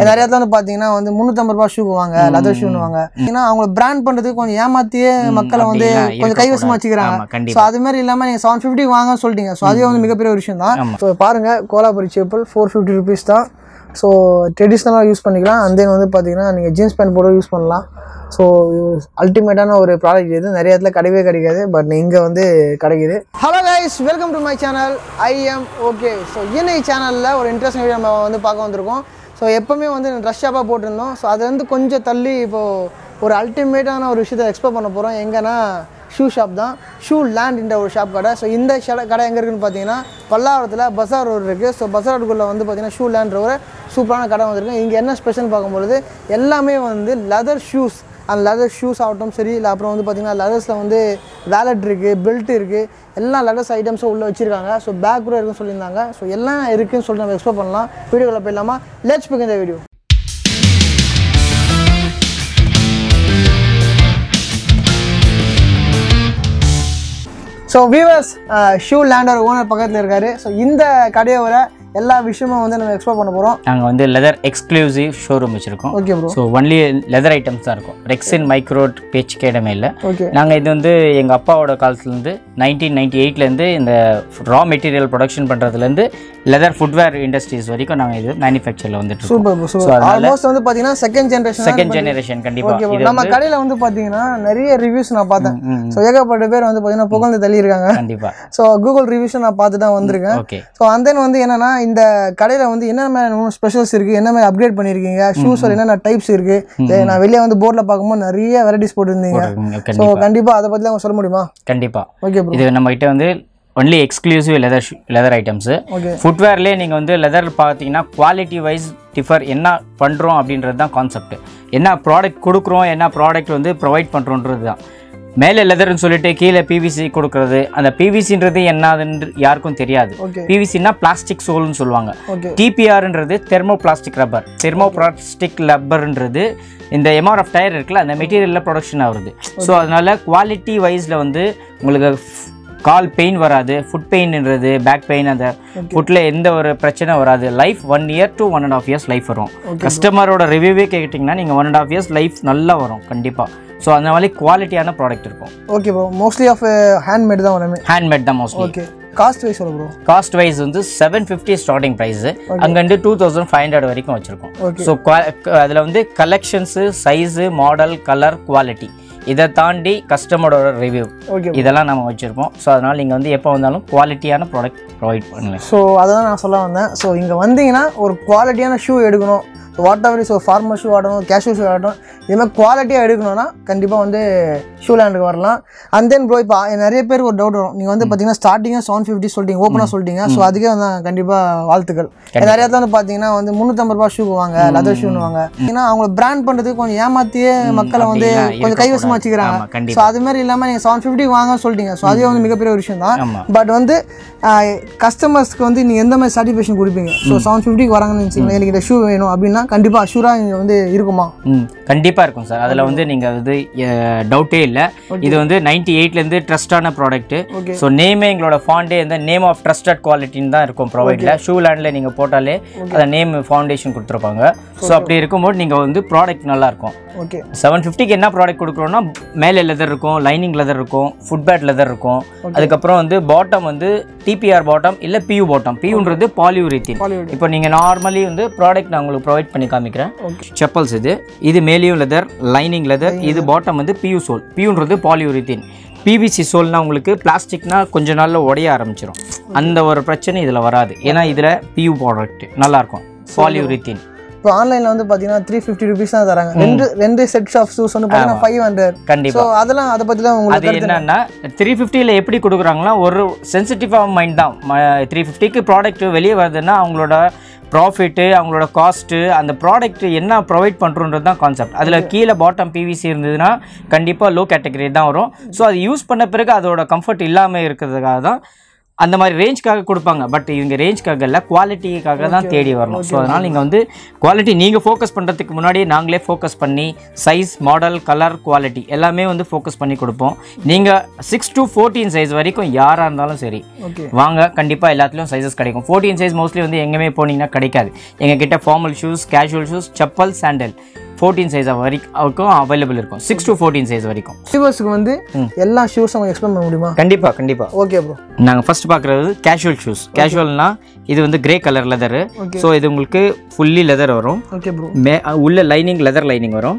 நிறைய இடத்துல வந்து பார்த்தீங்கன்னா வந்து முந்நூற்றம்பது ரூபா ஷூ வாங்க லெதர் ஷூன்னு வாங்க. ஏன்னா அவங்க பிராண்ட் பண்ணுறதுக்கு கொஞ்சம் ஏமாத்தியே மக்களை வந்து கொஞ்சம் கைவசமாக. வச்சுக்கிறாங்க. ஸோ அது மாதிரி இல்லாமல் நீங்கள் செவன் ஃபிஃப்டி வாங்க சொல்லிட்டீங்க. ஸோ அதுவே வந்து மிகப்பெரிய ஒரு விஷயம் தான். ஸோ பாருங்க Kolhapuri chappal four fifty rupees தான். ஸோ ட்ரெடிஷ்னலாக யூஸ் பண்ணிக்கலாம். And then வந்து பார்த்தீங்கன்னா நீங்கள் ஜீன்ஸ் பேண்ட் போட யூஸ் பண்ணலாம். ஸோ அல்டிமேட்டான ஒரு ப்ராடக்ட் இது. நிறைய இடத்துல கிடையவே கிடைக்காது. பட் இங்கே வந்து கிடைக்குது. Hello guys welcome to my channel I am okay so இன்னைக்கு சேனலில் ஒரு இன்ட்ரெஸ்டிங் வீடியோ நம்ம வந்து பார்க்க வந்திருக்கோம். ஸோ எப்போவுமே வந்து ரஷ் ஷாப்பாக போட்டிருந்தோம். ஸோ அதுலேருந்து வந்து கொஞ்சம் தள்ளி இப்போது ஒரு அல்டிமேட்டான ஒரு விஷயத்தை எக்ஸ்ப்ளோர் பண்ண போகிறோம் எங்கன்னா ஷூ ஷாப் தான். ஷூ லேண்ட்ன்ற ஒரு ஷாப் கடை. ஸோ இந்த கடை எங்கே இருக்குதுன்னு பார்த்தீங்கன்னா பல்லாவரத்தில் பசார் ரோடு இருக்குது ஸோ பசார் ரோடுக்குள்ளே வந்து பார்த்தீங்கன்னா ஷூ லேண்ட்ற ஒரு சூப்பரான கடை வந்திருக்கு. இங்கே என்ன ஸ்பெஷல் பார்க்கும்பொழுது எல்லாமே வந்து லெதர் ஷூஸ் அந்த லெதர் ஷூஸ் ஆகட்டும் சரி இல்லை அப்புறம் வந்து பார்த்திங்கன்னா லெதர்ஸில் வந்து வேலட் இருக்குது பெல்ட் இருக்குது எல்லா லெதர்ஸ் ஐட்டம்ஸும் உள்ளே வச்சிருக்காங்க. ஸோ பேக் கூட இருக்குன்னு சொல்லியிருந்தாங்க. ஸோ எல்லாம் இருக்குதுன்னு சொல்லிட்டு நம்ம எக்ஸ்ப்ளோர் பண்ணலாம். வீடியோக்குள்ளே போயிடலாமா? லெட்ஸ் பிக் இந்த video so viewers shoe lander owner பக்கத்தில் இருக்காரு. ஸோ இந்த கடையோட எல்லா விஷயமும் வந்து நம்ம எக்ஸ்ப்ளோர் பண்ண போகிறோம் நாங்கள் வந்து லெதர் எக்ஸ்க்ளூசிவ் ஷோரூம் வச்சுருக்கோம். Okay bro so only leather items தான் இருக்கும். ரெக்ஸின் மைக்ரோட் பேச்சு கேடமே இல்லை. ஓகே நாங்கள் இது வந்து எங்கள் அப்பாவோட காலத்துலேருந்து நைன்டீன் நைன்டி எயிட்லேருந்து இந்த ரா மெட்டீரியல் ப்ரொடக்ஷன் பண்ணுறதுலேருந்து லெதர் ஃபுட்வேர் இண்டஸ்ட்ரீஸ் வரைக்கும் நாங்கள் இது மேனுஃபேக்சரில் வந்துட்டு சூப்பர் ப்ரோ சூப்பர் ஆல்மோஸ்ட் வந்து பார்த்தீங்கன்னா செகண்ட் ஜென்ரேஷன் செகண்ட் ஜெனரேஷன் கண்டிப்பாக நம்ம கடையில் வந்து பார்த்தீங்கன்னா நிறைய ரிவ்யூஸ் நான் பார்த்தேன். ஸோ ஏகப்பட்ட பேர் வந்து பார்த்தீங்கன்னா புகழ்ந்து தள்ளியிருக்காங்க. கண்டிப்பாக ஸோ கூகுள் ரிவ்யூஸும் நான் பார்த்து தான் வந்திருக்கேன். ஓகே ஸோ அந்த வந்து என்னன்னா இந்த கடையில் வந்து என்ன மாதிரி ஸ்பெஷல்ஸ் இருக்குது என்ன மாதிரி அப்கிரேட் பண்ணியிருக்கீங்க ஷூஸ் என்னென்ன டைப்ஸ் இருக்குது நான் வெளியே வந்து போர்டில் பார்க்கும்போது நிறைய வெரைட்டிஸ் போட்டிருந்தீங்க. ஸோ கண்டிப்பாக அதை பற்றி அவங்க சொல்ல முடியுமா? கண்டிப்பாக ஓகே இது நம்ம கிட்ட வந்து only exclusive leather leather items okay ஃபுட்வேர்லேயே நீங்கள் வந்து லெதர் பார்த்தீங்கன்னா குவாலிட்டி வைஸ் டிஃபர் என்ன பண்ணுறோம் அப்படின்றது தான் கான்செப்ட் என்ன ப்ராடக்ட் கொடுக்குறோம் என்ன ப்ராடக்ட் வந்து ப்ரொவைட் பண்ணுறோன்றது தான் மேலே லெதர்னு சொல்லிட்டு கீழே பிவிசி கொடுக்குறது. அந்த பிவிசின்றது என்னதுன்னு யாருக்கும் தெரியாது. பிவிசின்னா பிளாஸ்டிக் சோல்னு சொல்லுவாங்க. டிபிஆர்ன்றது thermo plastic rubber thermo plastic ரப்பர்ன்றது இந்த எம்ஆர்எஃப் டயர் இருக்குல்ல அந்த மெட்டீரியலில் ப்ரொடக்ஷன் ஆகுது ஸோ அதனால குவாலிட்டி வைஸில் வந்து உங்களுக்கு கால் பெயின் வராது ஃபுட் பெயின்ன்றது பேக் பெயின் அந்த ஃபுட்டில் எந்த ஒரு பிரச்சனை வராது. Life one year to one and half years life வரும். கஸ்டமரோட ரிவ்யூவே கேட்டிங்கன்னா நீங்கள் one and half years life நல்லா வரும் கண்டிப்பாக ஸோ அந்த மாதிரி குவாலிட்டியான ப்ராடக்ட் இருக்கும். Okay bro mostly of handmade தான் வருமே. ஹேண்ட்மேட் தான் mostly okay cost wise bro cost wise வந்து செவன் ஃபிஃப்டி ஸ்டார்டிங் ப்ரைஸ் அங்கேருந்து டூ தௌசண்ட் ஃபைவ் ஹண்ட்ரட் வரைக்கும் வச்சுருக்கோம். ஸோ அதில் வந்து collections size model colour quality இதை தாண்டி கஸ்டமரோட ரிவ்யூ இதெல்லாம் நம்ம வச்சுருப்போம். ஸோ அதனால் நீங்கள் வந்து எப்போ வந்தாலும் குவாலிட்டியான ப்ராடக்ட் ப்ரொவைட் பண்ணுங்கள் ஸோ அதை தான் நான் சொல்ல வந்தேன். ஸோ இங்கே வந்தீங்கன்னா ஒரு குவாலிட்டியான ஷூ எடுக்கணும். வாட் எவர் இஸ் ஒரு ஃபார்மல் ஷூ ஆடணும் கேஷுவல் ஷூ ஆடணும் இது மாதிரி குவாலிட்டியாக எடுக்கணும்னா கண்டிப்பாக வந்து ஷூ லேண்டுக்கு வரலாம். அண்ட் தென் ப்ரோ இப்போ நிறைய பேருக்கு ஒரு டவுட் வரும். நீங்கள் வந்து பார்த்தீங்கன்னா ஸ்டார்டிங்காக செவன் ஃபிஃப்டி சொல்லிட்டீங்க ஓப்பனாக சொல்லிட்டீங்க ஸோ அதுக்கே வந்து கண்டிப்பாக வாழ்த்துக்கள். நிறைய இடத்துல வந்து பார்த்தீங்கன்னா வந்து முந்நூற்றம்பது ரூபா ஷூ வாங்க லெதர் ஷூன்னு வாங்க ஏன்னா அவங்கள பிராண்ட் பண்ணுறதுக்கு கொஞ்சம் ஏமாத்தியே மக்களை வந்து கொஞ்சம் கைவசமாக வச்சுக்கிறாங்க. ஸோ அது மாதிரி இல்லாமல் நீங்கள் செவன் ஃபிஃப்டி வாங்க சொல்லிட்டீங்க ஸோ அதுவே வந்து மிகப்பெரிய ஒரு விஷயம் தான் பட் வந்து கஸ்டமர்ஸ்க்கு வந்து நீங்கள் எந்த மாதிரி சாட்டிஸ்ஃபேக்ஷன் கொடுப்பீங்க? ஸோ செவன் ஃபிஃப்டிக்கு வராங்கன்னு வச்சுக்கோங்களேன் எனக்கு இந்த ஷூ வேணும் அப்படின்னா கண்டிப்பாக அஷூராக இங்கே வந்து இருக்குமா? ம் கண்டிப்பாக இருக்கும் சார். அதில் வந்து நீங்கள் வந்து டவுட்டே இல்லை. இது வந்து நைன்டி எயிட்லேருந்து ட்ரஸ்டான ப்ராடக்ட்டு Okay. ஸோ நேமே எங்களோட ஃபாண்டே இந்த நேம் ஆஃப் ட்ரஸ்டட் குவாலிட்டின்னு தான் இருக்கும் ப்ரொவைடில் ஷூ லேண்டில் நீங்கள் போட்டாலே அதை நேம் ஃபவுண்டேஷன் கொடுத்துருப்பாங்க. ஸோ அப்படி இருக்கும்போது நீங்கள் வந்து ப்ராடக்ட் நல்லாயிருக்கும் ஓகே செவன் ஃபிஃப்டிக்கு என்ன ப்ராடக்ட் கொடுக்குறோம்னா மேலே லெதர் இருக்கும் லைனிங் லெதர் இருக்கும் ஃபுட் பேட் லெதர் இருக்கும் அதுக்கப்புறம் வந்து பாட்டம் வந்து டிபிஆர் பாட்டம் இல்லை பியூ பாட்டம் பியூன்றது பாலியூரித்தின். இப்போ நீங்கள் நார்மலி வந்து ப்ராடக்ட் நான் உங்களுக்கு ப்ரொவைட் பண்ணி காமிக்கிறேன். செப்பல்ஸ் இது. இது மேலேயும் லெதர் லைனிங் லெதர் இது பாட்டம் வந்து பியூ சோல் பியூன்றது பாலியூரித்தின் பிவிசி சோல்னா உங்களுக்கு பிளாஸ்டிக்னா கொஞ்ச நாளில் உடைய ஆரம்பிச்சிடும் அந்த ஒரு பிரச்சனை இதில் வராது. ஏன்னா இதில் பியூ ப்ராடக்ட் நல்லாயிருக்கும் பாலியூரித்தின் இப்போ ஆன்லைனில் வந்து பார்த்தீங்கன்னா த்ரீ ஃபிஃப்டி ருபீஸ் தான் தராங்க. ரெண்டு ரெண்டு செட்ஸ் ஆஃப் ஷூஸ் வந்து பார்த்தீங்கன்னா ஃபைவ் ஹண்ட்ரட் கண்டிப்பாக அதெல்லாம் அதை பற்றி தான் அது உங்களுக்கு என்னன்னா த்ரீ ஃபிஃப்டியில் எப்படி கொடுக்குறாங்கன்னா ஒரு சென்சிட்டிவாக மைண்ட் தான். த்ரீ ஃபிஃப்டிக்கு ப்ராடக்ட் வெளியே வருதுன்னா அவங்களோட ப்ராஃபிட்டு அவங்களோட காஸ்ட்டு அந்த ப்ராடக்ட் என்ன ப்ரொவைட் பண்ணுறோன்றது தான் கான்செப்ட் அதில் கீழே பாட்டம் பிவிசி இருந்ததுன்னா கண்டிப்பாக லோ கேட்டகரி தான் வரும். ஸோ அது யூஸ் பண்ண பிறகு அதோட கம்ஃபர்ட் இல்லாமல் இருக்கிறதுக்காக தான் அந்த மாதிரி ரேஞ்ச்காக கொடுப்பாங்க. பட் இவங்க ரேஞ்ச்காக இல்லை குவாலிட்டிக்காக தான் தேடி வரணும். ஸோ அதனால் நீங்கள் வந்து குவாலிட்டி நீங்கள் ஃபோக்கஸ் பண்ணுறதுக்கு முன்னாடி நாங்களே ஃபோக்கஸ் பண்ணி சைஸ் மாடல் கலர் குவாலிட்டி எல்லாமே வந்து ஃபோக்கஸ் பண்ணி கொடுப்போம். நீங்கள் சிக்ஸ் to ஃபோர்டீன் சைஸ் வரைக்கும் யாராக இருந்தாலும் சரி வாங்க கண்டிப்பாக எல்லாத்துலேயும் சைஸஸ் கிடைக்கும். ஃபோர்டீன் சைஸ் மோஸ்ட்லி வந்து எங்கேயுமே போனீங்கன்னா கிடைக்காது. எங்ககிட்ட formal shoes casual shoes chappal sandal fourteen size வரைக்கும் அவைலபிள் இருக்கும். சிக்ஸ் to ஃபோர்டீன் சைஸ் வரைக்கும். ஷூவர்ஸுக்கு வந்து எல்லா ஷூஸும் அவங்க எக்ஸ்பிளைன் பண்ண முடியுமா? கண்டிப்பாக கண்டிப்பாக ஓகே ப்ரோ நாங்கள் ஃபர்ஸ்ட் பார்க்குறது கேஷுவல் ஷூஸ் கேஷுவல்னா இது வந்து கிரே கலர் லெதரு ஸோ இது உங்களுக்கு ஃபுல்லி லெதர் வரும். ஓகே ப்ரோ மே உள்ள லைனிங் லெதர் லைனிங் வரும்.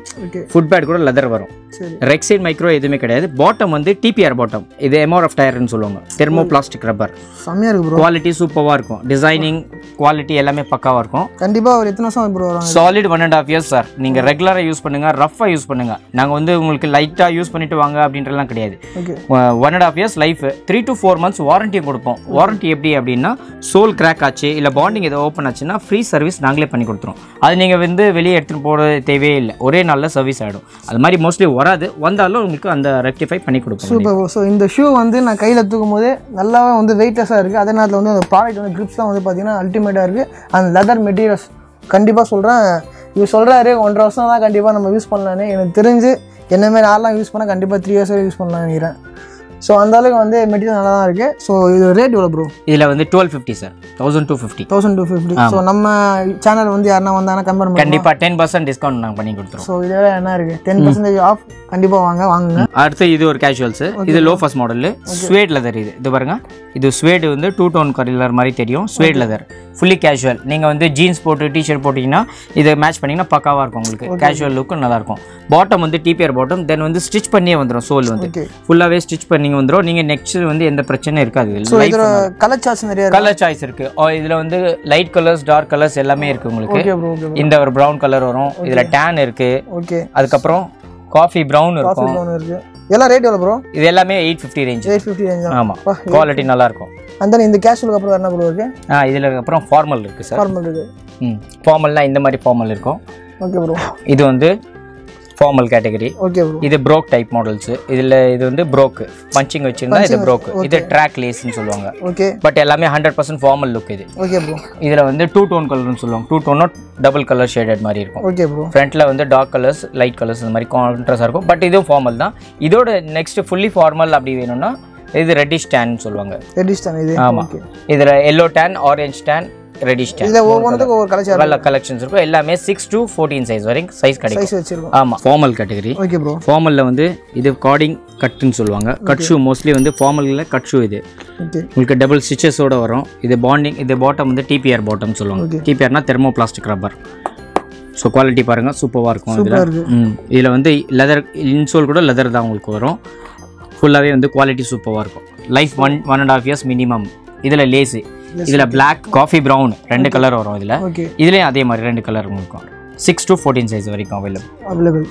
ஃபுட் பேட் கூட லெதர் வரும். சரி. ரெக்ஸைன் மைக்ரோ எதுவுமே கிடையாது. பாட்டம் வந்து டிபிஆர் பாட்டம் இது எம்ஆர்எஃப் டயர்னு சொல்லுவாங்க. தெர்மோ பிளாஸ்டிக் ரப்பர் செம்மையாக இருக்கு ப்ரோ குவாலிட்டி சூப்பராக இருக்கும். டிசைனிங் குவாலிட்டி எல்லாமே பக்காவாக இருக்கும். கண்டிப்பாக ஒரு எத்தனை வருஷம் solid one and half years sir நீங்கள் ரெகுலராக யூஸ் பண்ணுங்க ரஃபாக யூஸ் பண்ணுங்க. நாங்கள் வந்து உங்களுக்கு லைட்டாக யூஸ் பண்ணிட்டு வாங்க அப்படின்றலாம் கிடையாது. One and half years life three to four months வாரண்டியும் கொடுப்போம். வாரண்டி எப்படி அப்படின்னா சோல் கிராக் ஆச்சு இல்லை பாண்டிங் ஏதோ ஓப்பன் ஆச்சுன்னா ஃப்ரீ சர்வீஸ் நாங்களே பண்ணி கொடுத்துருவோம். அது நீங்கள் வந்து வெளியே எடுத்துகிட்டு போகிற தேவையே இல்லை. ஒரே நாளில் சர்வீஸ் ஆகிடும் அது மாதிரி மோஸ்ட்லி வராது. வந்தாலும் உங்களுக்கு அந்த ரெக்டிஃபை பண்ணி கொடுப்போம் சூப்பர் ஸோ இந்த ஷூ வந்து நான் கையில் தூக்கும் போது நல்லாவே வந்து வெயிட்லெஸ்ஸாக இருக்குது அதே நேரத்தில் வந்து அந்த ப்ராடக்ட் வந்து கிரிப்ஸ்லாம் வந்து பார்த்தீங்கன்னா அல்டிமேட்டாக இருக்குது அந்த லெதர் மெட்டீரியல்ஸ் கண்டிப்பாக சொல்கிறேன் இவர் சொல்கிறாரு ஒன்றரை வருஷம் தான் கண்டிப்பாக நம்ம யூஸ் பண்ணலான்னு எனக்கு தெரிஞ்சு என்ன மாதிரி ஆள்லாம் யூஸ் பண்ணால் கண்டிப்பாக த்ரீ இயர்ஸ் யூஸ் பண்ணலாம்னு நினைக்கிறேன். ஸோ அந்த அளவுக்கு வந்து மெட்டீரியல் நல்லா தான் இருக்குது ஸோ இது ரேட் எவ்வளோ ப்ரோ இதில் வந்து twelve fifty sir thousand two fifty thousand two fifty so நம்ம சேனல் வந்து யாருன்னா வந்தாங்கன்னா கம்பேர் பண்ணி கண்டிப்பாக டென் பர்சன்ட் டிஸ்கவுண்ட் நாங்கள் பண்ணி கொடுத்துருவோம். ஸோ இதில் என்ன இருக்குது டென் பர்சன்டேஜ் ஆஃப் கண்டிப்பாக வாங்க வாங்குங்க. அடுத்து இது ஒரு கேஷுவல்ஸ் இது லோஃபஸ் மாடல் ஸ்வேட் லெதர் இது. இது பாருங்க. இது ஸ்வேடு வந்து டூ டோன் கலர் மாதிரி தெரியும். ஸ்வேட் லெதர் ஃபுல்லி கேஷுவல் நீங்கள் வந்து ஜீன்ஸ் போட்டு டிஷர்ட் போட்டிங்கன்னா இதை மேட்ச் பண்ணிங்கன்னா பக்காவாக இருக்கும் உங்களுக்கு. கேஷுவல் லுக்கும் நல்லா இருக்கும் பாட்டம் வந்து டிபிஆர் பாட்டம் தென் வந்து ஸ்டிச் பண்ணியே வந்துடும் சோல் வந்து. ஃபுல்லாகவே ஸ்டிச் பண்ணி வந்துடும் நீங்கள் நெக்ஸ்ட் வந்து எந்த பிரச்சனையும் இருக்காது. கலர் சார்ஜ் நிறைய இருக்கு? கலர் சாய்ஸ் இருக்கு. ஓ, இதுல வந்து லைட் கலர்ஸ் டார்க் கலர்ஸ் எல்லாமே இருக்கு உங்களுக்கு. இந்த ஒரு ப்ரௌன் கலர் வரும். இதுல டேன் இருக்கு. ஓகே அதுக்கப்புறம் காஃபி ப்ரௌன் இருக்கும். இருக்குது எல்லாம் ரேட் எவ்வளோ ப்ரோ இது எல்லாமே eight fifty range eight fifty range தான். ஆமா. குவாலிட்டி நல்லா இருக்கும் அந்த இந்த கேஷுவலுக்கு அப்புறம் என்ன ப்ரோ இருக்கு? ஆ இதுல அப்புறம் ஃபார்மல் இருக்கு சார் ஃபார்மல் இருக்கு. ம். ஃபார்மல்னா இந்த மாதிரி ஃபார்மல் இருக்கும். ஓகே ப்ரோ இது வந்து ஃபார்மல் கேட்டகரி ஓகே இது ப்ரோக் டைப் மாடல்ஸ் இதுல இது வந்து ப்ரோக் பஞ்சிங் வச்சிருந்தா இது ப்ரோக் இது ட்ராக் லேஸ்ன்னு சொல்லுவாங்க. ஓகே பட் எல்லாமே ஹண்ட்ரட் பர்சன்ட் ஃபார்மல் லுக் இது. ஓகே ப்ரோ இதுல வந்து டூ டோன் கலர்னு சொல்லுவாங்க. டூ டோனோ டபுள் கலர் ஷேடட் மாதிரி இருக்கும். ஓகே ப்ரோ ஃப்ரண்ட்டில் வந்து டார்க் கலர்ஸ் லைட் கலர்ஸ் இந்த மாதிரி கான்ட்ராஸ்டாக இருக்கும். பட் இதுவும் ஃபார்மல் தான். இதோட நெக்ஸ்ட் ஃபுல்லி ஃபார்மல் அப்படி வேணும்னா இது ரெட்டிஷ் டேன் சொல்லுவாங்க. ரெடிஷ் தானே இது? ஆமாம் இதில் yellow tan orange tan reddish tan இதில் ஒவ்வொன்றுத்துக்கும் ஒவ்வொரு சார்ஜ் நல்ல கலெக்ஷன்ஸ் இருக்கும். எல்லாமே சிக்ஸ் to ஃபோர்டீன் சைஸ் வரைக்கும் சைஸ் கிடைக்கும். சைஸ் வச்சிருக்கோம். ஆமாம் ஃபார்மல் கேட்டகரி ஓகே ப்ரோ ஃபார்மலில் வந்து இது கார்டிங் கட்டுன்னு சொல்லுவாங்க. கட் ஷூ மோஸ்ட்லி வந்து ஃபார்மலில் கட் ஷூ இது. உங்களுக்கு டபுள் ஸ்டிச்சஸோட வரும். இது பாண்டிங் இது பாட்டம் வந்து டிபிஆர் பாட்டம் சொல்லுவாங்க. டிபிஆர்னா thermo plastic rubber so quality பாருங்கள் சூப்பராக இருக்கும் இதில். இதில் வந்து லெதர் இன்சோல் கூட லெதர் தான் உங்களுக்கு வரும். ஃபுல்லாகவே வந்து குவாலிட்டி சூப்பராக இருக்கும். Life one one and half years minimum இதில் லேஸு இதில் Black காஃபி ப்ரௌன் ரெண்டு கலர் வரும் இதில். இதுலேயும் அதே மாதிரி ரெண்டு கலர் இருக்கும். சிக்ஸ் to ஃபோர்டீன் சைஸ் வரைக்கும் அவைலபிள் அவைலபிள்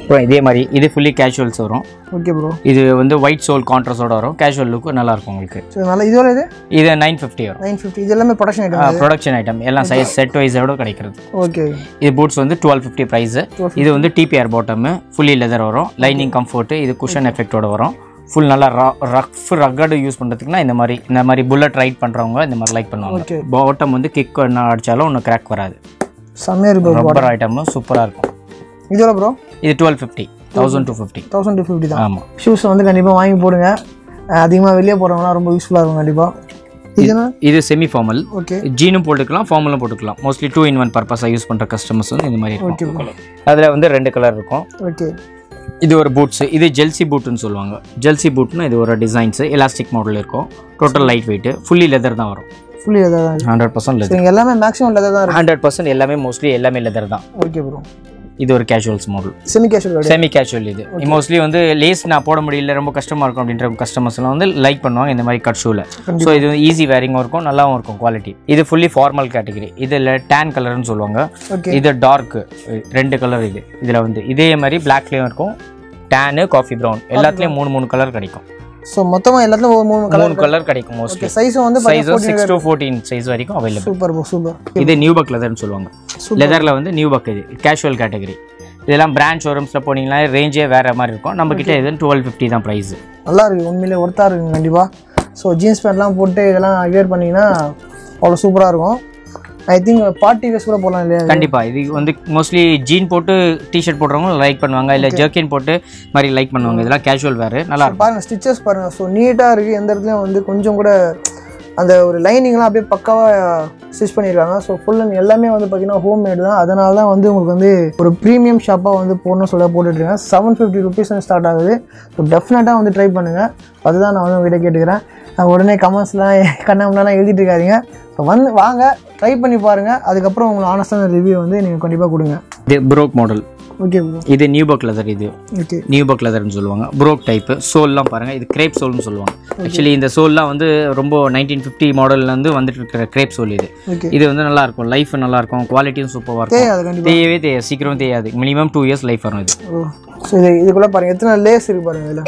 அப்புறம் இதே மாதிரி இது ஃபுல்லி கேஷுவல்ஸ் வரும். ஓகே ப்ரோ இது வந்து ஒயிட் சோல் கான்ட்ராஸோட வரும். கேஷுவல் லுக்கு நல்லா இருக்கும் உங்களுக்கு. ஸோ நல்லா இதோட இது? இது நைன் ஃபிஃப்டி வரும். நைன் ஃபிஃப்டி இது எல்லாமே ப்ரொடக்ஷன் ஐட்டம் ப்ரொடக்ஷன் ஐட்டம் எல்லாம் சைஸ் செட் வைஸோட கிடைக்கிறது. ஓகே இது பூட்ஸ் வந்து டுவெல் ஃபிஃப்டி ப்ரைஸு இது வந்து டிபிஆர் பாட்டமு ஃபுல்லி லெதர் வரும். லைனிங் கம்ஃபர்ட்டு இது குஷன் எஃபெக்டோட வரும். ஃபுல் நல்லா ரஃப் ரக்கடு யூஸ் பண்ணுறதுக்குனா இந்த மாதிரி இந்த மாதிரி புல்லட் ரைட் பண்ணுறவங்க இந்த மாதிரி லைக் பண்ணுவாங்க. பாட்டம் வந்து கிக் என்ன அடித்தாலும் ஒன்றும் கிராக் வராது. செம்மையாக இருக்கு ப்ரோ ரப்பர் ஐட்டமும் சூப்பராக இருக்கும். இதோட ப்ரோ இது twelve fifty thousand two fifty thousand two fifty தான். ஆமாம் ஷூஸ் வந்து கண்டிப்பாக வாங்கி போடுங்க. அதிகமாக வெளியே போகிறவங்களாம் ரொம்ப யூஸ்ஃபுல்லாக இருக்கும் கண்டிப்பாக இது செமி ஃபார்மல் ஓகே ஜீனும் போட்டுக்கலாம் ஃபார்மலும் போட்டுக்கலாம். மோஸ்ட்லி டூ இன் ஒன் பர்பஸாக யூஸ் பண்ணுற கஸ்டமர்ஸ் வந்து இந்த மாதிரி இருக்கும். அதில் வந்து ரெண்டு கலர் இருக்கும். ஓகே இது ஒரு பூட்ஸ் இது ஜெல்சி பூட்டுன்னு சொல்லுவாங்க. ஜெல்சி பூட்னா இது ஒரு டிசைன்ஸ் எலாஸ்டிக் மாடல் இருக்கும். Total light weight fully leather தான் வரும். ஃபுல்லி எதாவது தான் ஹண்ட்ரட் பர்சன்ட் லெதர் எல்லாமே மேக்ஸிமம் லெதர் தான் ஹண்ட்ரட் பர்சன்ட் எல்லாமே மோஸ்ட்லி எல்லாமே லெதர் தான். ஓகே ப்ரோ இது ஒரு casuals model semi casual semi casual இது. மோஸ்ட்லி வந்து லேஸ் நான் போட முடியல ரொம்ப கஷ்டமாக இருக்கும் அப்படின்ற கஸ்டமர்ஸ்லாம் வந்து லைக் பண்ணுவாங்க இந்த மாதிரி கட் ஷூவில் ஸோ இது ஈஸி வேரிங்கும் இருக்கும் நல்லாவும் இருக்கும் குவாலிட்டி இது ஃபுல்லி ஃபார்மல் கேட்டகரி இதில் டேன் கலர்னு சொல்லுவாங்க. இது டார்க் ரெண்டு கலர் இது. இதில் வந்து இதே மாதிரி பிளாக்லேயும் இருக்கும். டேனு காஃபி ப்ரௌன் எல்லாத்துலேயும் மூணு மூணு கலர் கிடைக்கும். ஸோ மொத்தமாக எல்லாத்துலையும் ஒரு மூணு கலர் மூணு கலர் கிடைக்கும் மோஸ்ட்லி சைஸும் வந்து சைஸும் சிக்ஸ் டு ஃபோர்டீன் சைஸ் வரைக்கும் அவைலபிள் சூப்பர் ப்ரோ சூப்பர் இது நியூ பக் லெதர்னு சொல்லுவாங்க. லெதரில் வந்து நியூ பக் இது கேஷுவல் கேட்டகரி இதெல்லாம் பிராண்ட் ஷோரூம்ஸில் போனீங்கன்னா ரேஞ்சே வேறு மாதிரி இருக்கும். நம்ம கிட்ட இது டுவெல் ஃபிஃப்டி தான் ப்ரைஸ் நல்லா இருக்கு உண்மையிலே ஒர்த்தாக இருக்குங்க கண்டிப்பாக ஸோ ஜீன்ஸ் பேண்ட்லாம் போட்டு இதெல்லாம் வியர் பண்ணிங்கன்னா அவ்வளோ சூப்பராக இருக்கும். ஐ திங்க் பார்ட்டி வேஸ் கூட போடலாம் இல்லையா கண்டிப்பா. இது வந்து மோஸ்ட்லி ஜீன் போட்டு டிஷர்ட் போடுறவங்க லைக் பண்ணுவாங்க. இல்ல ஜர்க்கின் போட்டு மாதிரி லைக் பண்ணுவாங்க. இதெல்லாம் கேஷுவல் வேறு நல்லா பாருங்கள் ஸ்டிச்சஸ் பாருங்கள் ஸோ நீட்டாக இருக்குது எந்த இடத்துலையும் வந்து கொஞ்சம் கூட அந்த ஒரு லைனிங்லாம் அப்படியே பக்காவாக ஸ்டிச் பண்ணியிருக்காங்க ஸோ ஃபுல் அண்ட் எல்லாமே வந்து பார்த்தீங்கன்னா ஹோம் மேடு தான். அதனால தான் வந்து உங்களுக்கு வந்து ஒரு ப்ரீமியம் ஷாப்பாக வந்து போடணும்னு சொல்ல போட்டுட்ருக்கேன். செவன் ஃபிஃப்டி ருபீஸ் ஸ்டார்ட் ஆகுது. ஸோ டெஃபினட்டாக வந்து ட்ரை பண்ணுங்கள் அதுதான் நான் வந்து உங்ககிட்ட கேட்டுக்கிறேன். உடனே கமெண்ட்ஸ்லாம் கண்ணாமலாம் எழுதிட்டு இருக்காதீங்க. ஸோ வந்து வாங்க. ட்ரை பண்ணி பாருங்கள் அதுக்கப்புறம் உங்களுக்கு ஆனஸ்டான ரிவ்யூ வந்து நீங்கள் கண்டிப்பாக கொடுங்க. இது ப்ரோக் மாடல் ஓகே ப்ரோ இது நியூ பக் லெதர் இது. ஓகே நியூ பக் லெதர்னு சொல்லுவாங்க. ப்ரோக் டைப்பு சோல்லாம் பாருங்க. இது கிரேப் சோல்னு சொல்லுவாங்க. ஆக்சுவலி இந்த சோல்லாம் வந்து ரொம்ப நைன்டீன் ஃபிஃப்டி மாடல்லேருந்து வந்துட்டு இருக்கிற கிரேப் சோல் இது. இது வந்து நல்லா இருக்கும். லைஃப் நல்லா இருக்கும். குவாலிட்டியும் சூப்பராக இருக்கும். தேயவே தேயாது சீக்கிரம் தேயாது மினிமம் டூ இயர்ஸ் லைஃப் வரும் இது. ஓ. ஸோ இது இதுக்குள்ளே பாருங்கள் எத்தனை லேஸ் இருக்குது பாருங்கள் இதில்.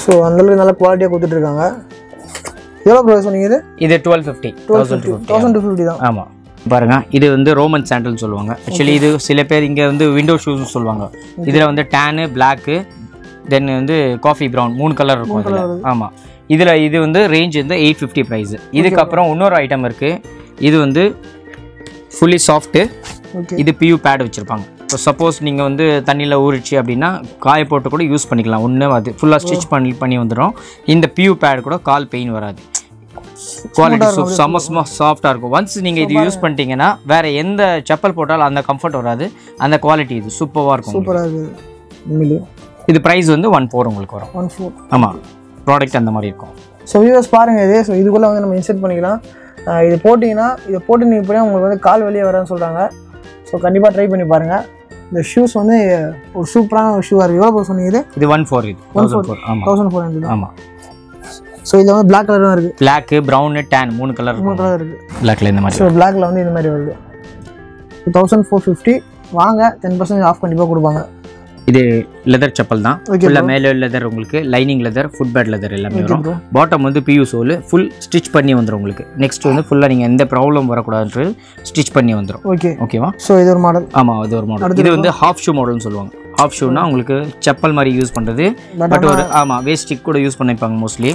ஸோ அந்தளவுக்கு நல்ல குவாலிட்டியாக கொடுத்துட்ருக்காங்க எவ்வளோ ப்ரோ சொன்னீங்க இது? இது twelve fifty thousand fifty thousand two fifty தான். ஆமாம் பாருங்க இது வந்து ரோமன் சாண்டல்னு சொல்லுவாங்க. ஆக்சுவலி இது சில பேர் இங்கே வந்து விண்டோ ஷூஸ்னு சொல்லுவாங்க. இதில் வந்து டேனு பிளாக்கு தென் வந்து காஃபி ப்ரௌன் மூணு கலர் இருக்கும் இதில். ஆமாம் இதில் இது வந்து ரேஞ்ச் வந்து எயிட் ஃபிஃப்டி ப்ரைஸ் இதுக்கப்புறம் இன்னொரு ஐட்டம் இருக்குது இது வந்து ஃபுல்லி சாஃப்ட்டு இது பியூ பேட் வச்சுருப்பாங்க. இப்போ சப்போஸ் நீங்கள் வந்து தண்ணியில் ஊறிச்சு அப்படின்னா காய போட்டு கூட யூஸ் பண்ணிக்கலாம். ஒன்று அது ஃபுல்லாக ஸ்டிச் பண்ணி பண்ணி வந்துடும் இந்த பியூ பேட் கூட கால் பெயின் வராது. குவாலிட்டி செம்ம செம்ம சாஃப்டாக இருக்கும். ஒன்ஸ் நீங்கள் இது யூஸ் பண்ணிட்டீங்கன்னா வேற எந்த செப்பல் போட்டாலும் அந்த கம்ஃபர்ட் வராது. அந்த குவாலிட்டி இது சூப்பராக இருக்கும். சூப்பராக இருக்குது இது. ப்ரைஸ் வந்து ஒன் ஃபோர் உங்களுக்கு வரும். ஒன் ஃபோர் ஆமாம் ப்ராடக்ட் அந்த மாதிரி இருக்கும். ஸோ வியூவர்ஸ் பாருங்கள் இது ஸோ இதுக்குள்ளே வந்து நம்ம இன்செர்ட் பண்ணிக்கலாம். இது போட்டிங்கன்னா இதை போட்டு நீங்கள் போய் உங்களுக்கு வந்து கால் வெளியே வரேன்னு சொல்கிறாங்க ஸோ கண்டிப்பாக ட்ரை பண்ணி பாருங்கள் இந்த ஷூஸ் வந்து ஒரு சூப்பரான ஒரு ஷூவாக இருக்குது எவ்வளோ சொன்னீங்க இது? இது ஒன் ஃபோர் இது. Thousand four thousand four hundred ஆமாம் ஸோ இதில் வந்து பிளாக் கலரும் இருக்குது பிளாக்கு ப்ரௌனு டேன் மூணு கலர் மூணு கலர் இருக்குது பிளாக்ல இந்த மாதிரி ஸோ பிளாக்ல வந்து இந்த மாதிரி வருது. தௌசண்ட் ஃபோர் ஃபிஃப்டி வாங்க டென் பர்சன்ட் ஆஃப் கண்டிப்பாக கொடுப்பாங்க. இது லெதர் செப்பல் தான். Okay, ஃபுல்லாக மேலே லெதர் உங்களுக்கு lining leather foot pad leather எல்லாமே ஓகே வரும். பாட்டம் வந்து பியூ சோல் ஃபுல் ஸ்டிச் பண்ணி வந்துடும் உங்களுக்கு. நெக்ஸ்ட் வந்து ஃபுல்லாக நீங்கள் எந்த ப்ராப்ளம் வரக்கூடாதுன்றது ஸ்டிச் பண்ணி வந்துடும் ஓகே ஓகேவா ஸோ இது ஒரு மாடல் ஆமாம் அது ஒரு மாடல் இது வந்து ஹாஃப் ஷூ மாடல்னு சொல்லுவாங்க. ஹாஃப் ஷூனா உங்களுக்கு செப்பல் மாதிரி யூஸ் பண்ணுறது பட் ஒரு ஆமாம் வேஸ்டிக் கூட யூஸ் பண்ணிப்பாங்க மோஸ்ட்லி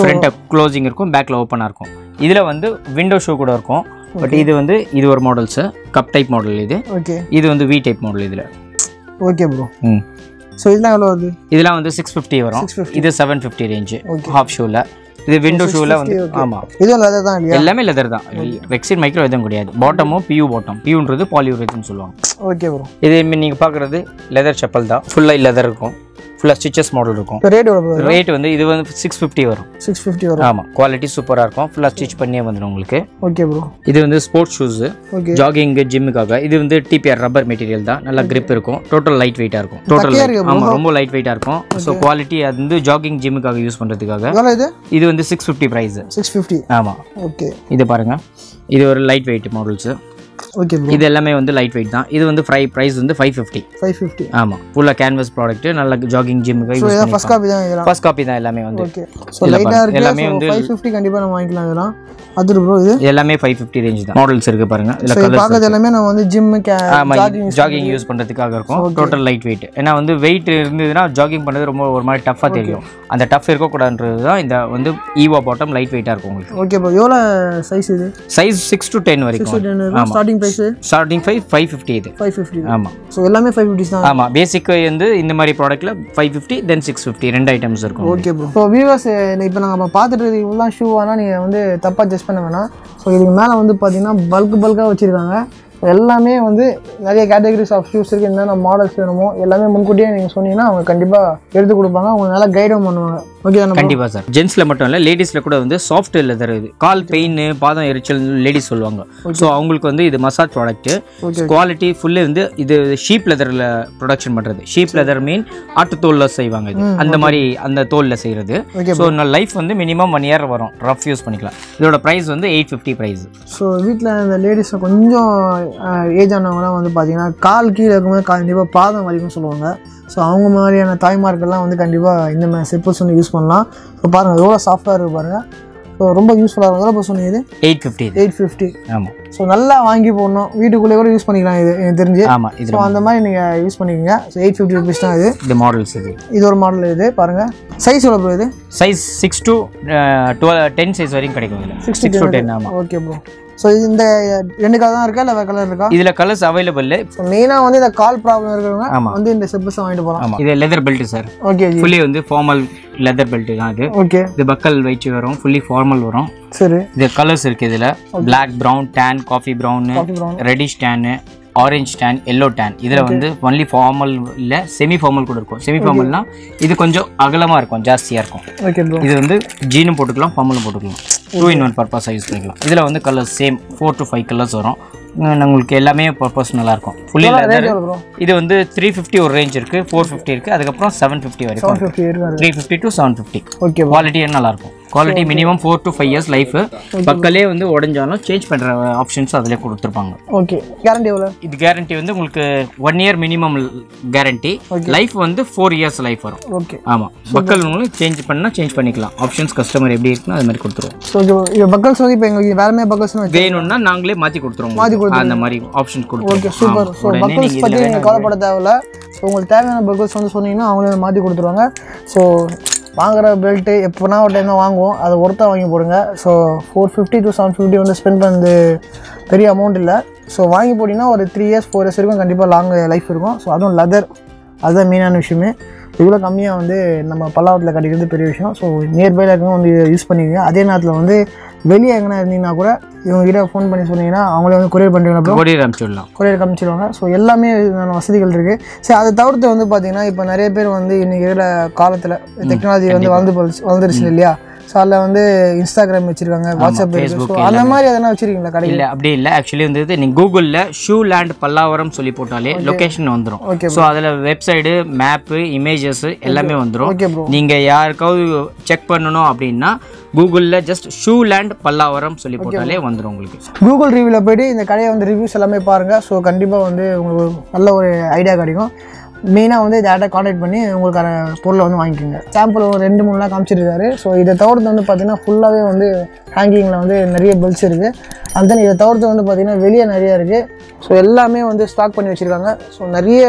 ஃப்ரண்ட்டை க்ளோசிங் இருக்கும் பேக்கில் ஓப்பனாக இருக்கும். இதில் வந்து விண்டோ ஷூ கூட இருக்கும். பட் இது வந்து இது ஒரு மாடல்ஸு கப் டைப் மாடல் இது. இது வந்து வி டைப் மாடல் இதில். ஓகே ப்ரோ ம். ஸோ இதெல்லாம் எவ்வளோ வருது? இதெல்லாம் வந்து சிக்ஸ் ஃபிஃப்டி வரும். 650. இது செவன் ஃபிஃப்டி ரேஞ்சு. ஹாஃப் ஷூவில் இது விண்டோ ஷூவில் வந்து 650, okay. ஆமாம் இதுவும் லெதர் தான் எல்லாமே லெதர் தான். ரெக்ஸின் மைக்ரோ எதுவும் கிடையாது. பாட்டமும் பியூ பாட்டம் பியூன்றது பாலியூரேட்னு சொல்லுவாங்க. ஓகே ப்ரோ இதே நீங்கள் பார்க்குறது லெதர் செப்பல் தான். ஃபுல்லாக லெதர் இருக்கும். ஃபுல்லாக ஸ்டிச்சஸ் மாடல் இருக்கும். ரேட் ரேட் வந்து இது வந்து சிக்ஸ் ஃபிஃப்டி வரும். சிக்ஸ் ஃபிஃப்டி வரும். ஆமாம் குவாலிட்டி சூப்பராக இருக்கும். ஃபுல்லாக ஸ்டிச் பண்ணியே வந்துடும் உங்களுக்கு. ஓகே ப்ரோ இது வந்து ஸ்போர்ட்ஸ் ஷூஸு ஜாகிங்கு ஜிம்முக்காக இது வந்து டிபிஆர் ரப்பர் மெட்டீரியல் தான். நல்லா grip இருக்கும். டோட்டல் லைட் வெயிட்டாக இருக்கும் டோட்டல் ஆமாம் ரொம்ப லைட் வெயிட்டாக இருக்கும் ஸோ குவாலிட்டி அது வந்து ஜாகிங் ஜிம்முக்காக யூஸ் பண்ணுறதுக்காக இது? இது வந்து six fifty price six fifty ஆமாம் ஓகே இது பாருங்க. இது ஒரு லைட் வெயிட் மாடல்ஸு ஓகே இது எல்லாமே வந்து லைட் வெயிட் தான். இது வந்து ஃப்ரை ப்ரைஸ் வந்து ஃபைவ் ஃபிஃப்டி ஃபைவ் ஃபிஃப்டி ஆமாம் ஃபுல்லாக கேன்வஸ் ப்ராடக்ட் நல்ல ஜாகிங் ஜிம்முக்கு ஃபஸ்ட் காப்பி தான் இதெல்லாம்? ஃபர்ஸ்ட் காப்பி தான் எல்லாமே வந்து. ஓகே ஸோ லைட்டாக இருக்கு? எல்லாமே வந்து ஃபைவ் ஃபிஃப்டி கண்டிப்பாக நம்ம வாங்கிக்கலாம் இதெல்லாம். அது ப்ரோ இது? எல்லாமே ஃபைவ் ஃபிஃப்டி ரேஞ்ச் தான். மாடல்ஸ் இருக்கு பாருங்க. இதில் ஸோ கலர்ஸ் பார்க்கறது எல்லாமே நம்ம வந்து ஆமாம் ஜாகிங் யூஸ் பண்ணுறதுக்காக இருக்கும். டோட்டல் லைட் வெயிட் ஏன்னா வந்து வெயிட் இருந்ததுன்னா ஜாகிங் பண்ணுறது ரொம்ப ஒரு மாதிரி டஃப்பாக தெரியும். அந்த டஃப் இருக்கக்கூடாதுன்றது தான் இந்த வந்து ஈவா பாட்டம் லைட் வெயிட்டாக இருக்கும் உங்களுக்கு. ஓகே ப்ரோ எவ்வளோ சைஸ் இது? சைஸ் சிக்ஸ் டு டென் வரைக்கும். Starting price starting five five fifty இது ஃபைவ் ஃபிஃப்டி ஆமாம் ஸோ எல்லாமே ஃபைவ் ஃபிஃப்டிஸ் தான்? ஆமாம் பேசிக் வந்து இந்த மாதிரி ப்ராடக்ட்டில் five fifty then six fifty ரெண்டு ஐட்டம்ஸ் இருக்கும் ஓகே ப்ரோ ஸோ வியூவர்ஸ் இப்போ நாங்கள் பார்த்துட்டு இருக்கிறது இவ்வளோ ஷூ ஆனால் நீங்கள் வந்து தப்பாக ஜஸ்ட் பண்ண வேணாம். ஸோ இதுக்கு மேலே வந்து பார்த்தீங்கன்னா பல்க் பல்காக வச்சுருக்காங்க. எல்லாமே வந்து நிறைய கேட்டகரிஸ் ஆஃப் ஷூஸ் இருக்குது என்னென்ன மாடல்ஸ் வேணுமோ எல்லாமே முன்கூட்டியே நீங்கள் சொன்னீங்கன்னா அவங்க கண்டிப்பாக எடுத்து கொடுப்பாங்க. அவங்க நல்லா கைடும் பண்ணுவாங்க. ஓகே கண்டிப்பாக சார் ஜென்ஸில் மட்டும் இல்லை லேடிஸில் கூட வந்து சாஃப்ட் லெதர் இது. கால் பெயின் பாதம் எரிச்சல் லேடிஸ் சொல்லுவாங்க. ஸோ அவங்களுக்கு வந்து இது மசாஜ் ப்ராடக்ட்டு குவாலிட்டி ஃபுல்லு வந்து இது ஷீப் லெதரில் ப்ரொடக்ஷன் பண்ணுறது ஷீப் லெதர் மீன் ஆட்டுத்தோலில் செய்வாங்க இது. அந்த மாதிரி அந்த தோலில் செய்கிறது ஸோ லைஃப் வந்து மினிமம் ஒன் இயர் வரும். ரஃப் யூஸ் பண்ணிக்கலாம். இதோட ப்ரைஸ் வந்து எயிட் ஃபிஃப்டி ப்ரைஸ் ஸோ வீட்டில் இந்த லேடிஸ் கொஞ்சம் ஏஜ் ஆனவங்கலாம் வந்து பார்த்தீங்கன்னா கால் கீழே இருக்கும்போது கண்டிப்பாக பாதம் வலிக்கும் சொல்லுவாங்க. ஸோ அவங்க மாதிரியான தாய்மார்கள்லாம் வந்து கண்டிப்பாக இந்த மாதிரி செப்பல்ஸ் வந்து யூஸ் பண்ணலாம். ஸோ பாருங்கள் எவ்வளோ சாஃப்டாக இருக்குது பாருங்கள் ஸோ ரொம்ப யூஸ்ஃபுல்லாக இருக்கும். எவ்வளோ சொன்னீங்க இது? எயிட் ஃபிஃப்டி எயிட் ஃபிஃப்டி ஆமாம் ஸோ நல்லா வாங்கி போடணும். வீட்டுக்குள்ளே கூட யூஸ் பண்ணிக்கலாம் இது எனக்கு தெரிஞ்சு. ஆமாம் இது அந்த மாதிரி நீங்கள் யூஸ் பண்ணிக்கோங்க. ஸோ எயிட் ஃபிஃப்டி ருபீஸ் தான் இது. இந்த மாடல்ஸ் இது. இது ஒரு மாடல் இது பாருங்கள் சைஸ் எவ்வளோ ப்ரோ இது? Size six to twelve ten size வரைக்கும் கிடைக்கும் இதில். சிக்ஸ் டு டென் ஆமாம் ஓகே ப்ரோ ஸோ இந்த ரெண்டு கலர் தான் இருக்கா? இல்லை வேறு கலர் இருக்கா? இதில் கலர்ஸ் அவைலபிள் ஸோ மெயினாக வந்து இந்த கால் ப்ராப்ளம் இருக்கிறவங்க ஆமா. வந்து இந்த செப்பஸ் வாங்கிட்டு போகலாம். ஆமாம் இது leather belt sir okay fully வந்து ஃபார்மல் லெதர் பெல்ட் தான் இது. ஓகே இது பக்கல் வச்சு வரும் ஃபுல்லி ஃபார்மல் வரும். சரி. இது கலர்ஸ் இருக்கு இதில். Black brown tan coffee brown reddish tan orange tan yellow tan இதில் வந்து ஒன்லி ஃபார்மல் இல்லை செமி ஃபார்மல் கூட இருக்கும். செமி ஃபார்மல்னா இது கொஞ்சம் அகலமாக இருக்கும் ஜாஸ்தியாக இருக்கும். இது வந்து ஜீனும் போட்டுக்கலாம் ஃபார்மலும் போட்டுக்கலாம். டூ இன் ஒன் பர்பஸாக யூஸ் பண்ணிக்கலாம். இதில் வந்து colours same four to five colours வரும். உங்களுக்கு எல்லாமே பர்பஸ் நல்லாயிருக்கும் ஃபுல்லி லெதர் இது வந்து த்ரீ ஃபிஃப்டி ஒரு ரேஞ்ச் இருக்குது ஃபோர் ஃபிஃப்டி இருக்குது அதுக்கப்புறம் செவன் ஃபிஃப்டி வரைக்கும் three fifty to seven fifty okay bro quality நல்லாயிருக்கும் quality minimum four to five years life பக்கலே வந்து உடஞ்சாலும் சேஞ்ச் பண்ணுற ஆப்ஷன்ஸ் அதிலே கொடுத்துருப்பாங்க. ஓகே கேரண்டி எவ்வளோ இது கேரண்டி வந்து உங்களுக்கு one year minimum guarantee life வந்து ஃபோர் இயர்ஸ் லைஃப் வரும். ஓகே ஆமாம் பக்கல் உங்களுக்கு சேஞ்ச் பண்ணால் சேஞ்ச் பண்ணிக்கலாம். ஆப்ஷன்ஸ் கஸ்டமர் எப்படி இருக்குன்னு அது மாதிரி கொடுத்துருவோம். ஸோ ஓகே பக்கல்ஸ் வந்து இப்போ எங்களுக்கு வேற மாதிரி பக்கல்ஸ்னு வச்சு வேணும்னா நாங்களே மாற்றி கொடுத்துருவோம் மாத்தி உங்களுக்கு. அந்த மாதிரி ஆப்ஷன்ஸ் ஓகே கொடுத்துருவோம் சூப்பர் ஸோ பக்கல்ஸ் பற்றி நீங்கள் கவலைப்பட தேவையில்ல. உங்களுக்கு தேவையான பக்கல்ஸ் வந்து சொன்னீங்கன்னா அவங்களே மாற்றி கொடுத்துருவாங்க. ஸோ வாங்குற பெல்ட்டு எப்போனா ஒரு டைம் தான் வாங்குவோம். அதை ஒருத்தா வாங்கி போடுங்க. So four fifty to seven fifty வந்து ஸ்பெண்ட் பண்ணது பெரிய அமௌண்ட் இல்லை. ஸோ வாங்கி போட்டிங்கன்னா ஒரு த்ரீ இயர்ஸ் ஃபோர் இயர்ஸ் வரைக்கும் கண்டிப்பாக லாங் லைஃப் இருக்கும். ஸோ அதுவும் லெதர் அதுதான் மெயினான விஷயமே. இவ்வளோ கம்மியாக வந்து நம்ம பல்லாவரத்தில் கிடைக்கிறது பெரிய விஷயம். ஸோ நியர்பையில் இருக்கவங்க வந்து யூஸ் பண்ணிக்கோங்க. அதே நேரத்தில் வந்து வெளியே எங்கன்னா இருந்தீங்கன்னா கூட இவங்ககிட்ட ஃபோன் பண்ணி சொன்னீங்கன்னா அவங்களே வந்து கொரியர் பண்ணுறீங்க அப்புறம் கொரியர் அனுப்பிச்சுடலாம். கொரியர் காமிச்சிடுவாங்க ஸோ எல்லாமே இதுக்கான வசதிகள் இருக்குது சரி அதை தவிர்த்து வந்து பார்த்தீங்கன்னா இப்போ நிறைய பேர் வந்து இன்னைக்கு இருக்கிற காலத்தில் டெக்னாலஜி வந்து வளர்ந்து போச்சு வளர்ந்துருச்சு இல்லையா? ஸோ அதில் வந்து இன்ஸ்டாகிராம் வச்சுருக்காங்க வாட்ஸ்அப் ஸோ அந்த மாதிரி எதனா வச்சுருக்கீங்களா கடையில்? இல்லை அப்படி இல்லை. ஆக்சுவலி வந்து நீங்கள் கூகுளில் ஷூ லேண்ட் பல்லாவரம் சொல்லி போட்டாலே லொக்கேஷன் வந்துடும் Okay, ஸோ அதில் வெப்சைடு மேப்பு இமேஜஸ் எல்லாமே வந்துடும் ஓகே ப்ரோ நீங்கள் யாருக்காவது செக் பண்ணணும் அப்படின்னா கூகுளில் ஜஸ்ட் ஷூ லேண்ட் பல்லாவரம் சொல்லி போட்டாலே வந்துடும் உங்களுக்கு. கூகுள் ரிவ்யூவில் போயிட்டு இந்த கடையை வந்து ரிவ்யூஸ் எல்லாமே பாருங்கள் ஸோ கண்டிப்பாக வந்து உங்களுக்கு நல்ல ஒரு ஐடியா கிடைக்கும். மெயினாக வந்து டேரெக்டாக காண்டாக்ட் பண்ணி உங்களுக்கான பொருளை வந்து வாங்கிக்கோங்க. சாம்பிள் ஒரு ரெண்டு மூணுலாம் காமிச்சிருக்காரு. ஸோ இதை தவிர்த்து வந்து பார்த்தீங்கன்னா ஃபுல்லாகவே வந்து ஹேங்கிங்கில் வந்து நிறைய பெல்ட்ஸ் இருக்குது and then இதை தவிர்த்து வந்து பார்த்தீங்கன்னா வெளியே நிறைய இருக்குது ஸோ எல்லாமே வந்து ஸ்டாக் பண்ணி வச்சுருக்காங்க. ஸோ நிறைய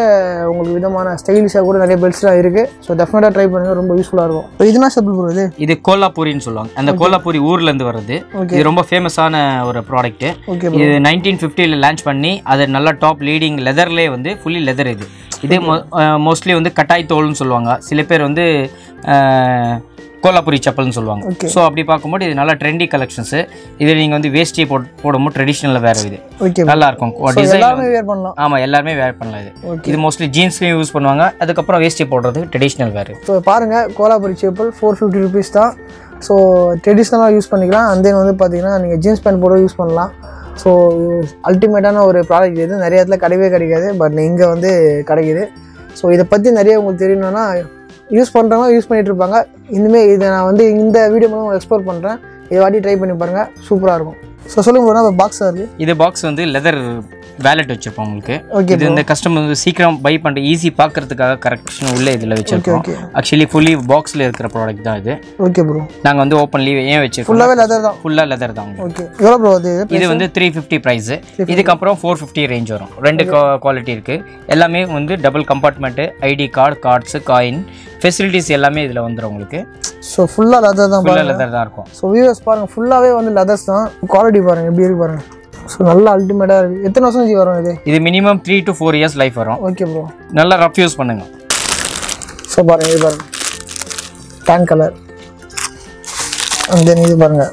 உங்களுக்கு விதமான ஸ்டைலிஷாக கூட நிறைய பெல்ட்ஸ்லாம் இருக்குது ஸோ டெஃபினட்டாக ட்ரை பண்ணுங்கள் ரொம்ப யூஸ்ஃபுல்லாக இருக்கும். ஸோ இதுனா ஸ்டெப்பிள் ப்ரோ இது? இது கோலாப்பூரின்னு சொல்லுவாங்க. அந்த கோலாப்பூரி ஊர்லேருந்து வர்றது. இது ரொம்ப ஃபேமஸான ஒரு ப்ராடக்ட்டு ஓகே இது நைன்டீன் ஃபிஃப்டியில் லான்ச் பண்ணி அது நல்ல டாப் லீடிங் லெதர்லேயே வந்து ஃபுல்லி லெதர் இது. இதே மோஸ்ட்லி வந்து கட்டாய் தோல்னு சொல்லுவாங்க. சில பேர் வந்து கோலாபுரி செப்பல்னு சொல்லுவாங்க. ஸோ அப்படி பார்க்கும்போது இது நல்லா ட்ரெண்டி கலெக்ஷன்ஸு இது நீங்கள் வந்து வேஷ்டி போட் போடும்போது ட்ரெடிஷ்னலில் வேறு இது. ஓகே. நல்லா இருக்கும். டிசைன் எல்லாமே வேர் பண்ணலாம். ஆமாம் எல்லாருமே வேர் பண்ணலாம் இது. இது மோஸ்ட்லி ஜீன்ஸ்லையும் யூஸ் பண்ணுவாங்க. அதுக்கப்புறம் வேஷ்டி போடுறது ட்ரெடிஷ்னல் வேறு ஸோ பாருங்கள் Kolhapuri chappal four fifty rupees தான். ஸோ ட்ரெடிஷ்னலாக யூஸ் பண்ணிக்கலாம். And then வந்து பார்த்தீங்கன்னா நீங்கள் ஜீன்ஸ் பேண்ட் போட யூஸ் பண்ணலாம். ஸோ அல்டிமேட்டான ஒரு ப்ராடக்ட் இது. நிறைய இடத்துல கிடையவே கிடைக்காது. பட் இங்கே வந்து கிடைக்குது. ஸோ இதை பற்றி நிறைய உங்களுக்கு தெரியணும்னா யூஸ் பண்ணுறவங்க யூஸ் பண்ணிகிட்டு இருப்பாங்க இனிமேல் இதை நான் வந்து இந்த வீடியோ மூலம் எக்ஸ்ப்ளோர் பண்ணுறேன் இதை வாட்டி ட்ரை பண்ணி பாருங்கள் சூப்பராக இருக்கும். ஸோ சொல்லுங்க ப்ரோ பாக்ஸ் இருக்குது இது பாக்ஸ் வந்து லெதர் வேலெட் வச்சிருப்போம் உங்களுக்கு. ஓகே இது இந்த கஸ்டமர் வந்து சீக்கிரம் பை பண்ணுற ஈஸி பார்க்கறதுக்காக கரெக்ஷன் உள்ள இதில் வச்சிருக்கோம். ஆக்சுவலி ஃபுல்லி பாக்ஸில் இருக்கிற ப்ராடக்ட் தான் இது. ஓகே ப்ரோ நாங்கள் வந்து ஓப்பன்லி ஏன் வச்சிருக்கோம் ஃபுல்லாகவே லெதர் தான். ஃபுல்லாக லெதர் தான். ஓகே எவ்வளோ ப்ரோ அது? இது வந்து த்ரீ ஃபிஃப்டி ப்ரைஸு இதுக்கப்புறம் ஃபோர் ஃபிஃப்டி ரேஞ்ச் வரும். ரெண்டு குவாலிட்டி இருக்குது எல்லாமே வந்து double compartment ID card cards coin facilities எல்லாமே இதில் வந்துடும் உங்களுக்கு. ஸோ ஃபுல்லாக லெதர் தான் ஃபுல்லாக லெதர் தான் இருக்கும். ஸோ வியூவர்ஸ் பாருங்கள் ஃபுல்லாகவே வந்து லெதர்ஸ் தான். குவாலிட்டி பாருங்கள் எப்படி இருக்கு பாருங்கள் ஸோ நல்லா அல்டிமேட்டாக இருக்குது எத்தனை வருஷம் ஜி வரும் இது? இது minimum three to four years life வரும். ஓகே ப்ரோ நல்லா ரஃப் யூஸ் பண்ணுங்க. ஸோ பாருங்கள் இது பாருங்கள் டேன் கலர் தென் இது பாருங்கள்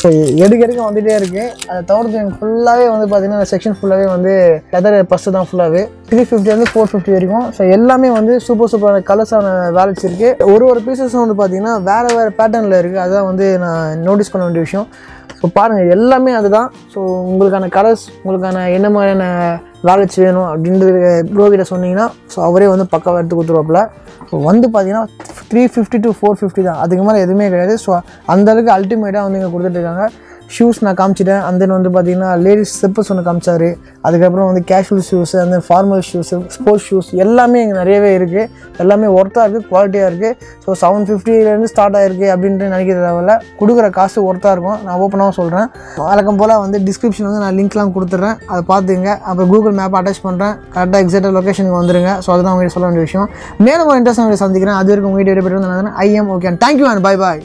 ஸோ எடுக்க எடுக்க வந்துகிட்டே இருக்குது அதை தவிர்த்து எனக்கு ஃபுல்லாகவே வந்து பார்த்தீங்கன்னா இந்த செக்ஷன் ஃபுல்லாகவே வந்து லெதர் பஸ்ட்டு தான் ஃபுல்லாகவே த்ரீ ஃபிஃப்டிலேருந்து ஃபோர் ஃபிஃப்டி வரைக்கும். ஸோ எல்லாமே வந்து சூப்பர் சூப்பரான கலர்ஸான வேலட்ஸ் இருக்குது ஒரு ஒரு பீசஸும் வந்து பார்த்தீங்கன்னா வேறு வேறு பேட்டர்னில் இருக்குது அதான் வந்து நான் நோட்டீஸ் பண்ண வேண்டிய விஷயம். ஸோ பாருங்கள் எல்லாமே அதுதான். ஸோ உங்களுக்கான கலர்ஸ் உங்களுக்கான என்ன மாதிரியான வேலட்ஸ் வேணும் அப்படின்றது ப்ரோ கிட்ட சொன்னீங்கன்னா ஸோ அவரே வந்து பக்காவாக எடுத்து கொடுத்துருவாப்புல. ஸோ வந்து பார்த்தீங்கன்னா three fifty to four fifty தான். அதுக்கு மேலே எதுவுமே கிடையாது. ஸோ அந்தளவுக்கு அல்டிமேட்டாக வந்து இங்கே கொடுத்துட்ருக்காங்க ஷூஸ் நான் காமிச்சிட்டேன். அந்த தென் வந்து பார்த்தீங்கன்னா லேடிஸ் ஸ்லிப்பர்ஸ் ஒன்று காமிச்சாரு. அதுக்கப்புறம் வந்து கேஷுவல் ஷூஸு அந்த ஃபார்மல் ஷூஸு ஸ்போர்ட்ஸ் ஷூஸ் எல்லாமே இங்கே நிறையவே இருக்குது எல்லாமே ஒர்த்தாக இருக்குது குவாலிட்டியாக இருக்குது ஸோ செவன் ஃபிஃப்டிலேருந்து ஸ்டார்ட் ஆகிருக்கு அப்படின்ட்டு நினைக்கிற தேவையில்ல கொடுக்குற காசு ஒர்த்தாக இருக்கும். நான் ஓப்பனாக சொல்கிறேன் வழக்கம் போல் வந்து டிஸ்கிரிப்ஷன் வந்து நான் லிங்க்லாம் கொடுத்துட்றேன் அதை பார்த்துங்க. அப்புறம் கூகுள் மேப் அட்டாச் பண்ணுறேன் கரெக்டாக எக்ஸாக்டாக லொக்கேஷனுக்கு வந்துருங்க. ஸோ அதுதான் உங்கள்கிட்ட சொல்ல வேண்டிய விஷயம். மேலும் ஒரு இன்ட்ரெஸ்ட் சந்திக்கிறேன். அது வரைக்கும் உங்கள்கிட்ட விடைபெற்று வந்து I'm okay thank you and bye bye